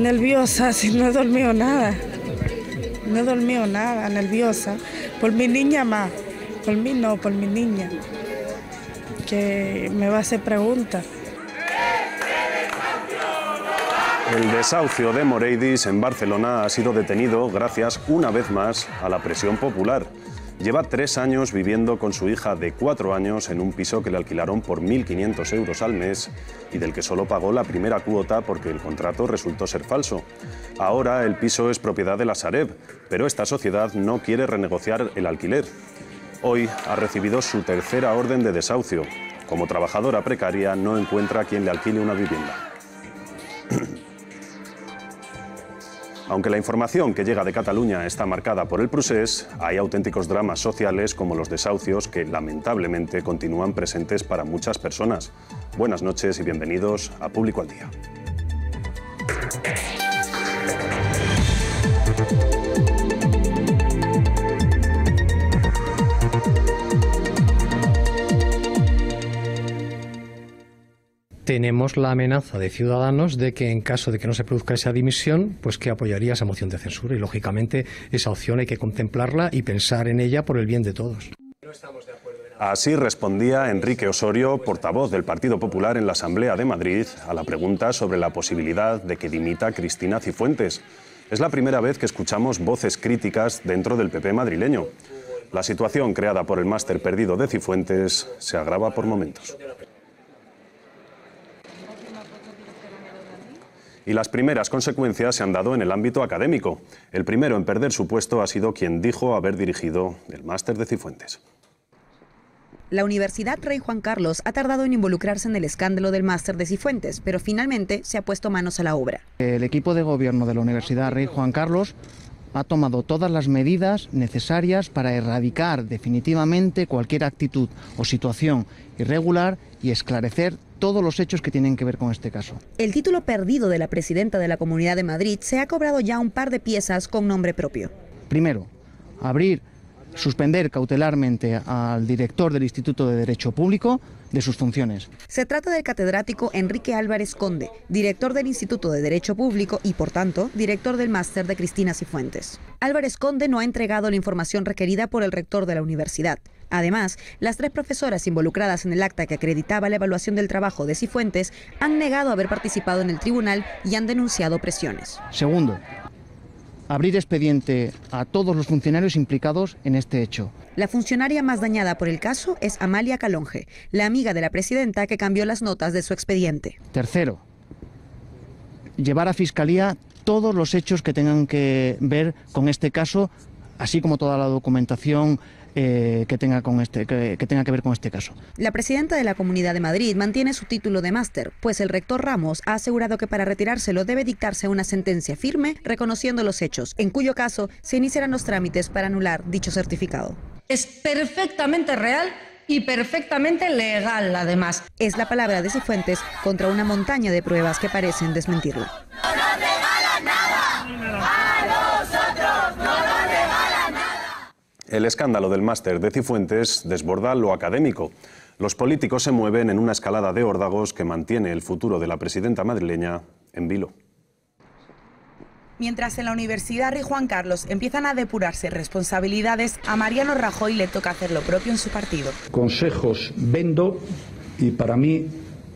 Nerviosa, si no he dormido nada. No he dormido nada, nerviosa. Por mi niña más. Por mí no, por mi niña. Que me va a hacer preguntas. El desahucio de Moreidis en Barcelona ha sido detenido gracias, una vez más, a la presión popular. Lleva tres años viviendo con su hija de cuatro años en un piso que le alquilaron por 1.500 euros al mes y del que solo pagó la primera cuota porque el contrato resultó ser falso. Ahora el piso es propiedad de la Sareb, pero esta sociedad no quiere renegociar el alquiler. Hoy ha recibido su tercera orden de desahucio. Como trabajadora precaria no encuentra quien le alquile una vivienda. Aunque la información que llega de Cataluña está marcada por el procés, hay auténticos dramas sociales como los desahucios que lamentablemente continúan presentes para muchas personas. Buenas noches y bienvenidos a Público al Día. Tenemos la amenaza de Ciudadanos de que en caso de que no se produzca esa dimisión, pues que apoyaría esa moción de censura. Y lógicamente esa opción hay que contemplarla y pensar en ella por el bien de todos. Así respondía Enrique Osorio, portavoz del Partido Popular en la Asamblea de Madrid, a la pregunta sobre la posibilidad de que dimita Cristina Cifuentes. Es la primera vez que escuchamos voces críticas dentro del PP madrileño. La situación creada por el máster perdido de Cifuentes se agrava por momentos. Y las primeras consecuencias se han dado en el ámbito académico. El primero en perder su puesto ha sido quien dijo haber dirigido el máster de Cifuentes. La Universidad Rey Juan Carlos ha tardado en involucrarse en el escándalo del máster de Cifuentes, pero finalmente se ha puesto manos a la obra. El equipo de gobierno de la Universidad Rey Juan Carlos ha tomado todas las medidas necesarias para erradicar definitivamente cualquier actitud o situación irregular y esclarecer todos los hechos que tienen que ver con este caso. El título perdido de la presidenta de la Comunidad de Madrid se ha cobrado ya un par de piezas con nombre propio. Primero, abrir, suspender cautelarmente al director del Instituto de Derecho Público de sus funciones. Se trata del catedrático Enrique Álvarez Conde, director del Instituto de Derecho Público y, por tanto, director del máster de Cristina Cifuentes. Álvarez Conde no ha entregado la información requerida por el rector de la universidad. Además, las tres profesoras involucradas en el acta que acreditaba la evaluación del trabajo de Cifuentes han negado haber participado en el tribunal y han denunciado presiones. Segundo, abrir expediente a todos los funcionarios implicados en este hecho. La funcionaria más dañada por el caso es Amalia Calonge, la amiga de la presidenta que cambió las notas de su expediente. Tercero, llevar a Fiscalía todos los hechos que tengan que ver con este caso, así como toda la documentación eh, que, tenga con este, que, tenga que ver con este caso. La presidenta de la Comunidad de Madrid mantiene su título de máster, pues el rector Ramos ha asegurado que para retirárselo debe dictarse una sentencia firme reconociendo los hechos, en cuyo caso se iniciarán los trámites para anular dicho certificado. Es perfectamente real y perfectamente legal, además. Es la palabra de Cifuentes contra una montaña de pruebas que parecen desmentirlo. El escándalo del máster de Cifuentes desborda lo académico. Los políticos se mueven en una escalada de órdagos que mantiene el futuro de la presidenta madrileña en vilo. Mientras en la Universidad Rey Juan Carlos empiezan a depurarse responsabilidades, a Mariano Rajoy le toca hacer lo propio en su partido. Consejos vendo y para mí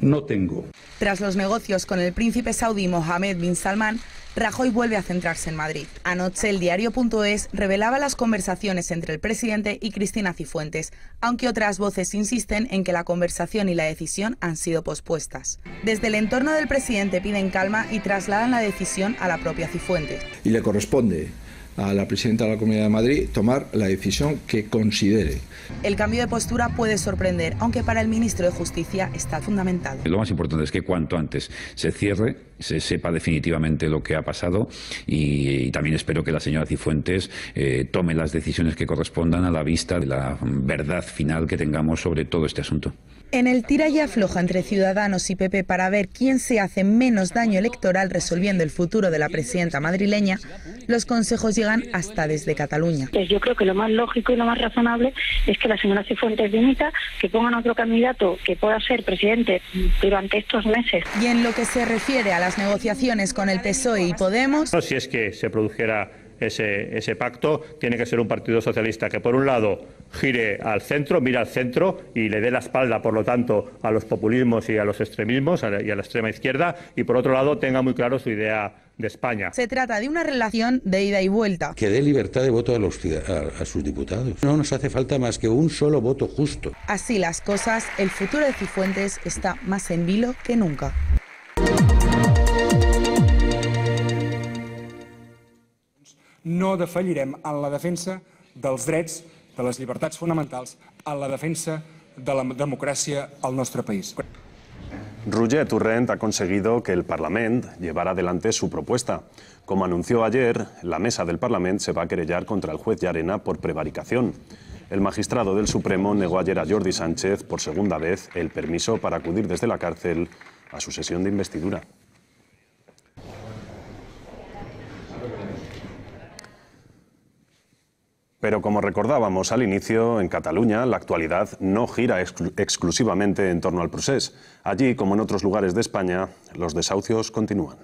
no tengo. Tras los negocios con el príncipe saudí Mohammed bin Salman, Rajoy vuelve a centrarse en Madrid. Anoche el diario.es revelaba las conversaciones entre el presidente y Cristina Cifuentes, aunque otras voces insisten en que la conversación y la decisión han sido pospuestas. Desde el entorno del presidente piden calma y trasladan la decisión a la propia Cifuentes. Y le corresponde a la presidenta de la Comunidad de Madrid tomar la decisión que considere. El cambio de postura puede sorprender, aunque para el ministro de Justicia está fundamentado. Lo más importante es que cuanto antes se cierre, se sepa definitivamente lo que ha pasado y, también espero que la señora Cifuentes eh, tome las decisiones que correspondan a la vista de la verdad final que tengamos sobre todo este asunto. En el tira y afloja entre Ciudadanos y PP para ver quién se hace menos daño electoral resolviendo el futuro de la presidenta madrileña, los consejos llegan hasta desde Cataluña. Pues yo creo que lo más lógico y lo más razonable es que la señora Cifuentes dimita, que pongan otro candidato que pueda ser presidente durante estos meses. Y en lo que se refiere a la las negociaciones con el PSOE y Podemos. Si es que se produjera ese, ese, pacto, tiene que ser un partido socialista que, por un lado, gire al centro, mire al centro y le dé la espalda, por lo tanto, a los populismos y a los extremismos y a la extrema izquierda, y, por otro lado, tenga muy claro su idea de España. Se trata de una relación de ida y vuelta. Que dé libertad de voto a, los, a, a sus diputados. No nos hace falta más que un solo voto justo. Así las cosas, el futuro de Cifuentes está más en vilo que nunca. no defallirem en la defensa dels drets, de les llibertats fonamentals, en la defensa de la democràcia al nostre país. Roger Torrent ha conseguido que el Parlamento llevara adelante su propuesta. Como anunció ayer, la mesa del Parlamento se va a querellar contra el juez Llarena por prevaricación. El magistrado del Supremo negó ayer a Jordi Sánchez por segunda vez el permiso para acudir desde la cárcel a su sesión de investidura. Pero como recordábamos al inicio, en Cataluña la actualidad no gira exclu exclusivamente en torno al procés. Allí, como en otros lugares de España, los desahucios continúan.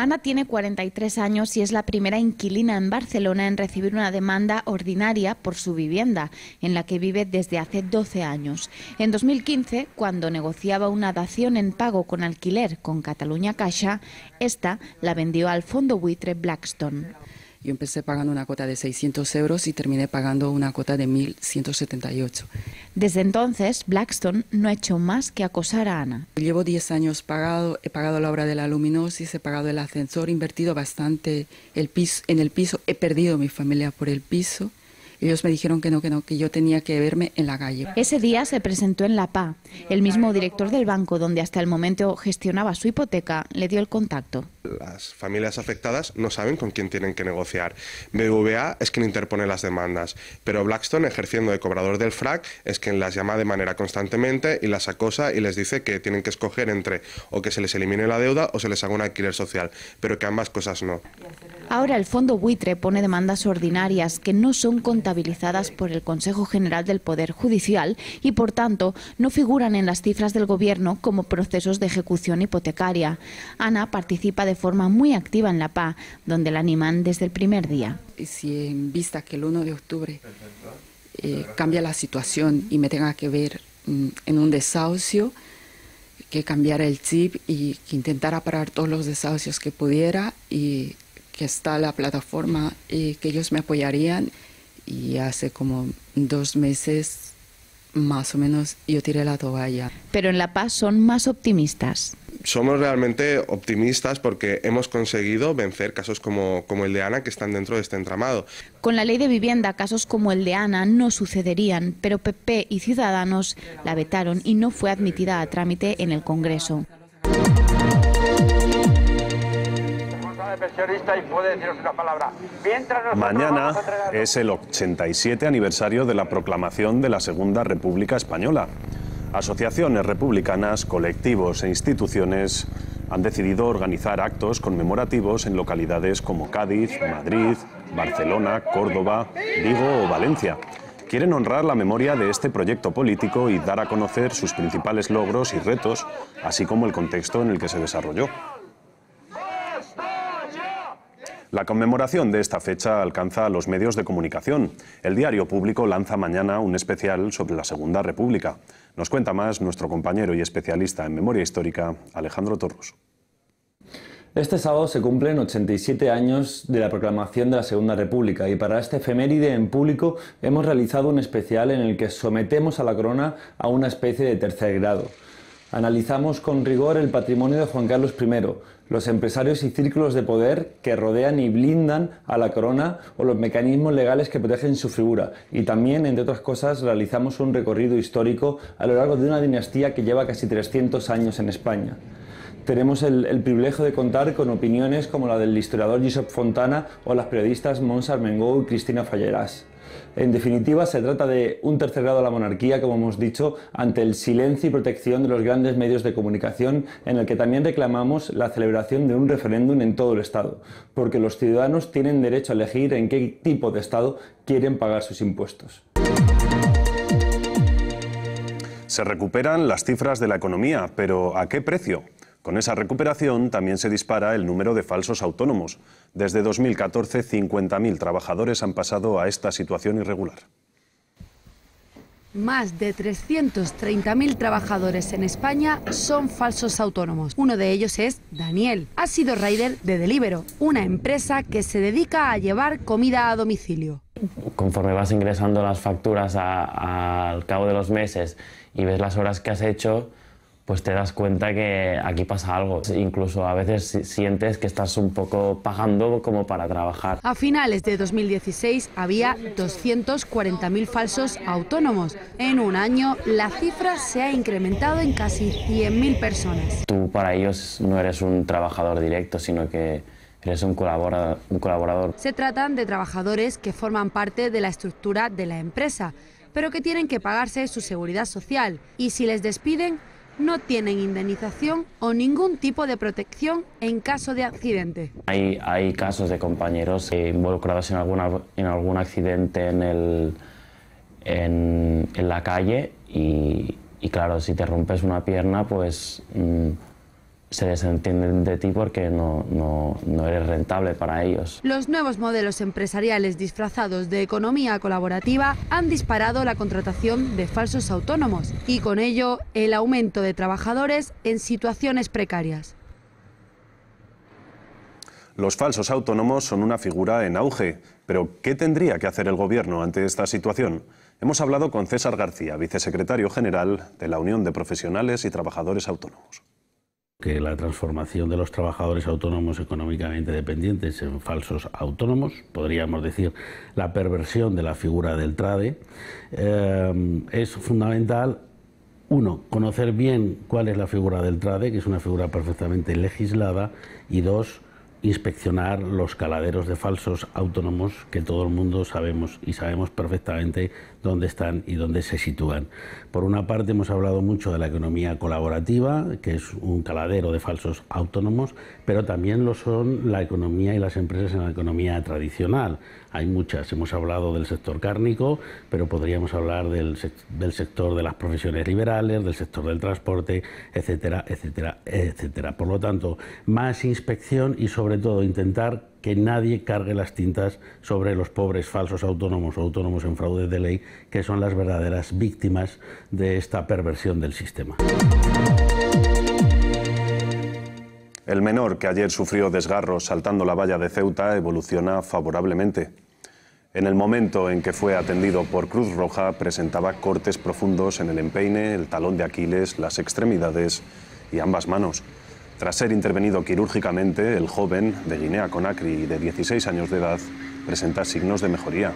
Ana tiene 43 años y es la primera inquilina en Barcelona en recibir una demanda ordinaria por su vivienda, en la que vive desde hace 12 años. En 2015, cuando negociaba una dación en pago con alquiler con Cataluña Caixa, esta la vendió al fondo buitre Blackstone. Yo empecé pagando una cuota de 600 euros y terminé pagando una cuota de 1.178. Desde entonces, Blackstone no ha hecho más que acosar a Ana. Llevo 10 años pagado, he pagado la obra de la luminosis, he pagado el ascensor, he invertido bastante el piso, en el piso, he perdido mi familia por el piso ellos me dijeron que no, que no, que yo tenía que verme en la calle. Ese día se presentó en la PA. El mismo director del banco, donde hasta el momento gestionaba su hipoteca, le dio el contacto. Las familias afectadas no saben con quién tienen que negociar. BVA es quien interpone las demandas, pero Blackstone, ejerciendo de cobrador del FRAC, es quien las llama de manera constantemente y las acosa y les dice que tienen que escoger entre o que se les elimine la deuda o se les haga un alquiler social, pero que ambas cosas no. Ahora el fondo buitre pone demandas ordinarias que no son contabilizadas por el Consejo General del Poder Judicial y, por tanto, no figuran en las cifras del Gobierno como procesos de ejecución hipotecaria. Ana participa de forma muy activa en la PA, donde la animan desde el primer día. Si en vista que el 1 de octubre eh, cambia la situación y me tenga que ver mm, en un desahucio, que cambiara el chip y que intentara parar todos los desahucios que pudiera y que está la plataforma y que ellos me apoyarían. Y hace como dos meses, más o menos, yo tiré la toalla. Pero en La Paz son más optimistas. Somos realmente optimistas porque hemos conseguido vencer casos como, como el de Ana que están dentro de este entramado. Con la ley de vivienda, casos como el de Ana no sucederían, pero PP y Ciudadanos la vetaron y no fue admitida a trámite en el Congreso. Mañana es el 87 aniversario de la proclamación de la Segunda República Española. Asociaciones republicanas, colectivos e instituciones han decidido organizar actos conmemorativos en localidades como Cádiz, Madrid, Barcelona, Córdoba, Vigo o Valencia. Quieren honrar la memoria de este proyecto político y dar a conocer sus principales logros y retos, así como el contexto en el que se desarrolló. La conmemoración de esta fecha alcanza a los medios de comunicación. El diario público lanza mañana un especial sobre la Segunda República. Nos cuenta más nuestro compañero y especialista en memoria histórica, Alejandro Torros. Este sábado se cumplen 87 años de la proclamación de la Segunda República y para este efeméride en público hemos realizado un especial en el que sometemos a la corona a una especie de tercer grado. Analizamos con rigor el patrimonio de Juan Carlos I, los empresarios y círculos de poder que rodean y blindan a la corona o los mecanismos legales que protegen su figura. Y también, entre otras cosas, realizamos un recorrido histórico a lo largo de una dinastía que lleva casi 300 años en España. Tenemos el, privilegio de contar con opiniones como la del historiador Josep Fontana o las periodistas Mons Armengou y Cristina Fallerás. En definitiva, se trata de un tercer grado a la monarquía, como hemos dicho, ante el silencio y protección de los grandes medios de comunicación, en el que también reclamamos la celebración de un referéndum en todo el Estado, porque los ciudadanos tienen derecho a elegir en qué tipo de Estado quieren pagar sus impuestos. Se recuperan las cifras de la economía, pero ¿a qué precio? Con esa recuperación también se dispara el número de falsos autónomos. Desde 2014, 50.000 trabajadores han pasado a esta situación irregular. Más de 330.000 trabajadores en España son falsos autónomos. Uno de ellos es Daniel. Ha sido rider de Delibero, una empresa que se dedica a llevar comida a domicilio. Conforme vas ingresando las facturas al cabo de los meses y ves las horas que has hecho, pues te das cuenta que aquí pasa algo. Incluso a veces sientes que estás un poco pagando como para trabajar. A finales de 2016 había 240.000 falsos autónomos. En un año la cifra se ha incrementado en casi 100.000 personas. Tú para ellos no eres un trabajador directo, sino que eres un colaborador, un colaborador. Se tratan de trabajadores que forman parte de la estructura de la empresa, pero que tienen que pagarse su seguridad social y si les despiden no tienen indemnización o ningún tipo de protección en caso de accidente. Hay, hay casos de compañeros involucrados en, alguna, en algún accidente en, el, en, en la calle y, claro, si te rompes una pierna, pues... Mmm, se desentienden de ti porque no, no, no, eres rentable para ellos. Los nuevos modelos empresariales disfrazados de economía colaborativa han disparado la contratación de falsos autónomos y con ello el aumento de trabajadores en situaciones precarias. Los falsos autónomos son una figura en auge, pero ¿qué tendría que hacer el Gobierno ante esta situación? Hemos hablado con César García, vicesecretario general de la Unión de Profesionales y Trabajadores Autónomos que la transformación de los trabajadores autónomos económicamente dependientes en falsos autónomos, podríamos decir la perversión de la figura del trade, eh, es fundamental, uno, conocer bien cuál es la figura del trade, que es una figura perfectamente legislada, y dos, inspeccionar los caladeros de falsos autónomos que todo el mundo sabemos y sabemos perfectamente dónde están y dónde se sitúan. Por una parte hemos hablado mucho de la economía colaborativa, que es un caladero de falsos autónomos, pero también lo son la economía y las empresas en la economía tradicional. Hay muchas, hemos hablado del sector cárnico, pero podríamos hablar del, sector de las profesiones liberales, del sector del transporte, etcétera, etcétera, etcétera. Por lo tanto, más inspección y sobre todo intentar que nadie cargue las tintas sobre los pobres falsos autónomos o autónomos en fraude de ley, que son las verdaderas víctimas de esta perversión del sistema. El menor que ayer sufrió desgarros saltando la valla de Ceuta evoluciona favorablemente. En el momento en que fue atendido por Cruz Roja presentaba cortes profundos en el empeine, el talón de Aquiles, las extremidades y ambas manos. Tras ser intervenido quirúrgicamente, el joven de Guinea-Conakry de 16 años de edad presenta signos de mejoría.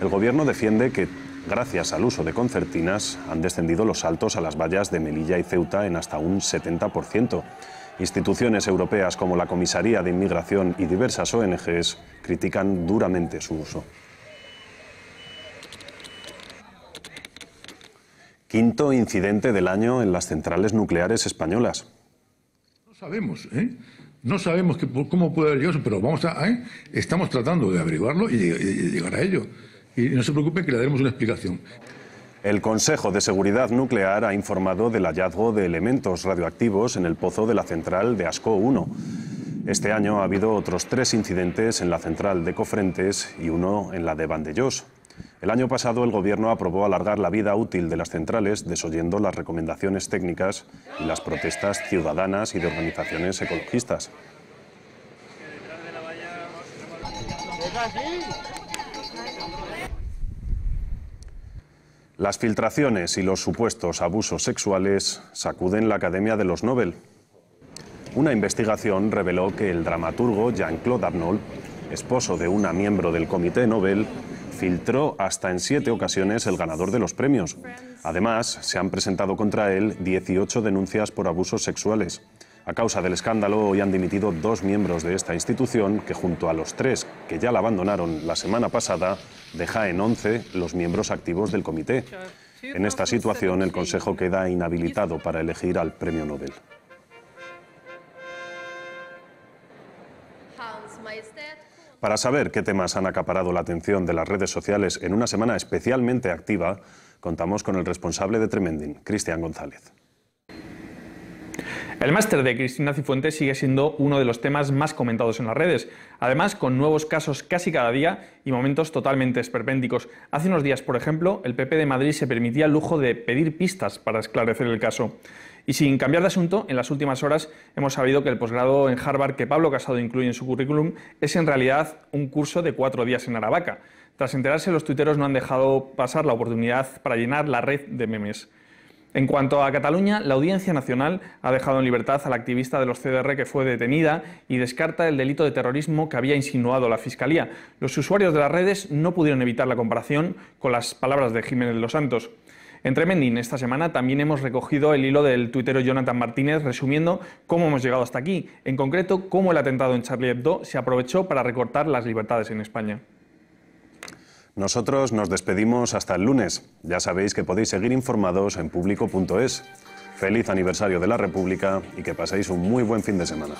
El gobierno defiende que, gracias al uso de concertinas, han descendido los saltos a las vallas de Melilla y Ceuta en hasta un 70%. Instituciones europeas como la Comisaría de Inmigración y diversas ONGs critican duramente su uso. Quinto incidente del año en las centrales nucleares españolas sabemos, ¿eh? No sabemos que, cómo puede haber llegado, pero vamos a, ¿eh? estamos tratando de averiguarlo y, y llegar a ello. Y no se preocupen que le daremos una explicación. El Consejo de Seguridad Nuclear ha informado del hallazgo de elementos radioactivos en el pozo de la central de Ascó 1. Este año ha habido otros tres incidentes en la central de Cofrentes y uno en la de Vandellós. El año pasado el Gobierno aprobó alargar la vida útil de las centrales, desoyendo las recomendaciones técnicas y las protestas ciudadanas y de organizaciones ecologistas. Las filtraciones y los supuestos abusos sexuales sacuden la Academia de los Nobel. Una investigación reveló que el dramaturgo Jean-Claude Arnault, esposo de una miembro del Comité Nobel, filtró hasta en siete ocasiones el ganador de los premios. Además, se han presentado contra él 18 denuncias por abusos sexuales. A causa del escándalo, hoy han dimitido dos miembros de esta institución, que junto a los tres que ya la abandonaron la semana pasada, deja en 11 los miembros activos del comité. En esta situación, el Consejo queda inhabilitado para elegir al Premio Nobel. Para saber qué temas han acaparado la atención de las redes sociales en una semana especialmente activa, contamos con el responsable de Tremending, Cristian González. El máster de Cristina Cifuentes sigue siendo uno de los temas más comentados en las redes, además con nuevos casos casi cada día y momentos totalmente esperpénticos. Hace unos días, por ejemplo, el PP de Madrid se permitía el lujo de pedir pistas para esclarecer el caso. Y sin cambiar de asunto, en las últimas horas hemos sabido que el posgrado en Harvard que Pablo Casado incluye en su currículum es en realidad un curso de cuatro días en Aravaca. Tras enterarse, los tuiteros no han dejado pasar la oportunidad para llenar la red de memes. En cuanto a Cataluña, la Audiencia Nacional ha dejado en libertad a la activista de los CDR que fue detenida y descarta el delito de terrorismo que había insinuado la Fiscalía. Los usuarios de las redes no pudieron evitar la comparación con las palabras de Jiménez Los Santos. Entre Mending, esta semana también hemos recogido el hilo del tuitero Jonathan Martínez resumiendo cómo hemos llegado hasta aquí, en concreto cómo el atentado en Charlie Hebdo se aprovechó para recortar las libertades en España. Nosotros nos despedimos hasta el lunes. Ya sabéis que podéis seguir informados en público.es. Feliz aniversario de la República y que paséis un muy buen fin de semana.